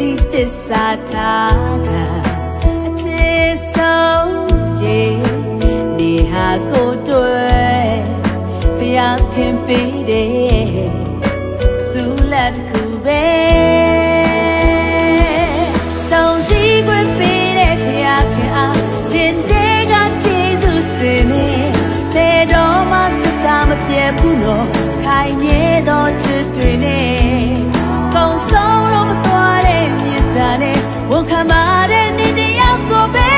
ကတိသစ္စာထားကအချစ်ဆုံးရေနေဟာကိုတွေ့ဖျားခင်ပေးတယ်စူလက်တစ်ခုပဲဆုံးစည်းခွင့်ပေးတဲ့ဖျားခင်အားရှင်တဲ့ကကျေးဇူးတင်နေလေတော့မှသစ္စာမပြတ်ဘူးနော်ခိုင်မြဲသောချစ်တွေနဲ့ ဝန်ခံပါတဲ့နေ့တယောက်ကိုပဲ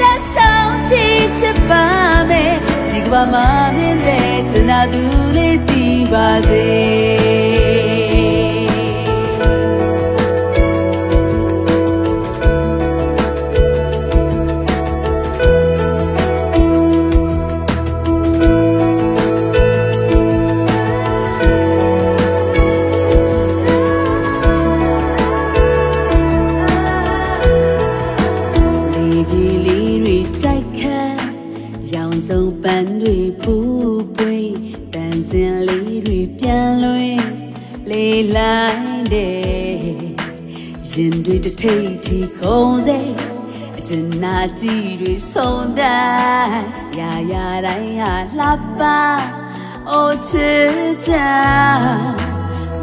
တက်ဆောင်ကြည့်ချစ်ပါမယ်ဒီကဘာမှမင်းပဲချနာသူလေးတည်ပါစေ ရောင်စုံပန်းတွေပူပွေးတန်စင်လေးတွေပြန်လွင်လေးလိုက်တဲ့ရင်တွေတထိတ်ထိခုံးစေအကျဉ်းနာကြည့်တွေဆုံးတိုင်းရာရာတိုင်းဟာလှပအိုချစ်ချာ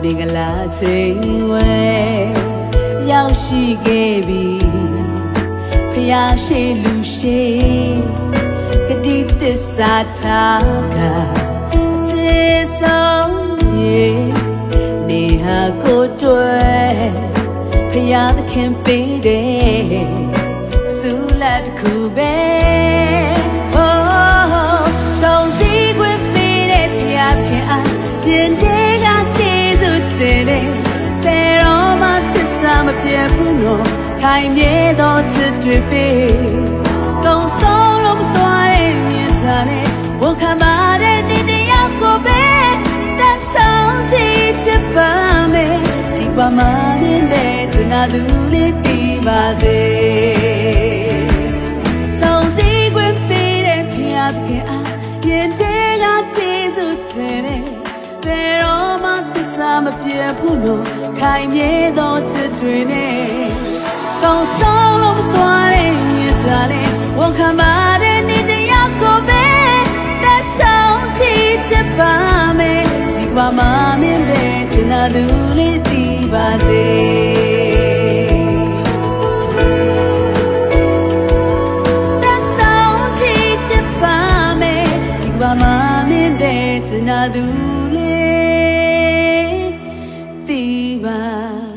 မင်္ဂလာချိန်ဝဲရောက်ရှိခဲ့ပြီဖျားရှိလူရှိ ကတိသစ္စာထားကအချစ်ဆုံးရေနေဟာကိုတွေ့ဖျားသခင်ပေးတယ်စူလက်တစ်ခုပဲ Oh ဆုံးစည်းခွင့်ပေးတဲ့ဖျားခင်အားတင်တဲ့ကကျေးဇူးတင်တယ်ဖယ်တော့မှသစ္စာမပြတ်ဘူးနော်ခိုင်မြဲသောချစ်တွေပေးကုံဆုံးလို့မသွား တဲ့မြင်တာနဲ့ဝန်ခံပါတဲ့နေ့တယောက်ကိုပဲတက်ဆောင်ကြည့်ချစ်ပါမယ်ဒီကွာမှမင်းပဲချနာသူလေးတည်ပါစေဆုံးစည်းခွင့်ပေးတဲ့ဖျားသခင်အားရင်တဲကကျေးဇူးတင်တယ်ဘယ်တော့မှသစ္စာမပြတ်ဘူးလို့ခိုင်မြဲသောချစ်တွေနဲ့ကောင်းဆုံးလို့မသွားတဲ့မြတ်တာနဲ့ဝန်ခံပါ နာသူလေးသိပါစေ那独立地吧。